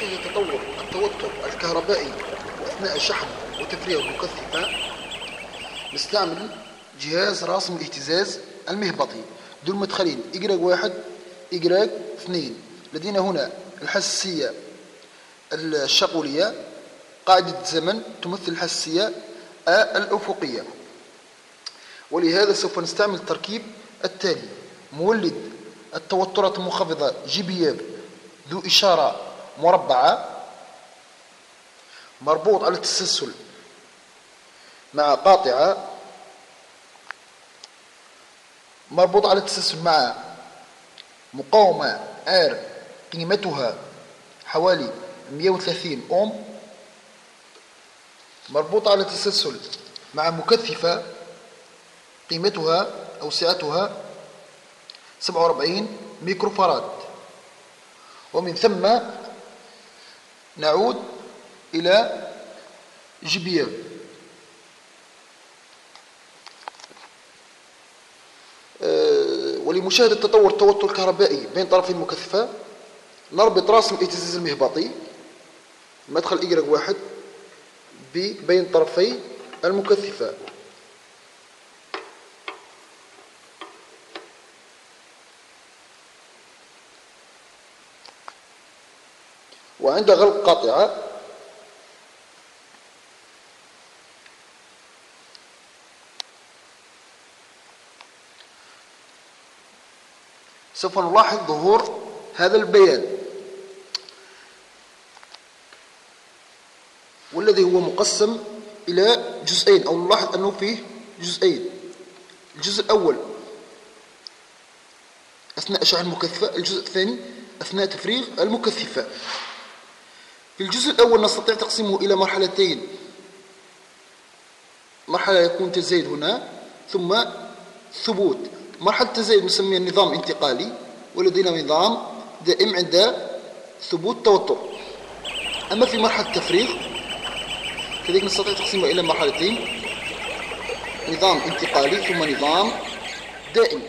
تطور التوتر الكهربائي أثناء شحن وتفريغ المكثفة. نستعمل جهاز راسم الاهتزاز المهبطي. ذو المدخلين إجراج واحد إجراج اثنين. لدينا هنا الحساسية الشغولية. قاعدة زمن تمثل الحساسية الأفقية. ولهذا سوف نستعمل التركيب التالي. مولد التوترات المنخفضة جيبياب ذو إشارة مربعة مربوط على التسلسل مع قاطعة مربوط على التسلسل مع مقاومة R قيمتها حوالي 130 أوم مربوط على التسلسل مع مكثفة قيمتها أو سعتها 47 ميكروفاراد. ومن ثم نعود إلى جبير. أه، ولمشاهدة تطور التوتر الكهربائي بين طرفي المكثفة نربط راسم الاهتزاز المهبطي مدخل إجرق واحد بين طرفي المكثفة. وعند غلق قاطعة. سوف نلاحظ ظهور هذا البيان. والذي هو مقسم إلى جزئين أو نلاحظ أنه فيه جزئين. الجزء الأول أثناء شحن المكثفة الجزء الثاني أثناء تفريغ المكثفة. الجزء الأول نستطيع تقسيمه إلى مرحلتين. مرحلة يكون تزايد هنا ثم ثبوت. مرحلة التزايد نسميها النظام انتقالي ولدينا نظام دائم عند ثبوت توتر. أما في مرحلة التفريغ كذلك نستطيع تقسيمه إلى مرحلتين. نظام انتقالي ثم نظام دائم.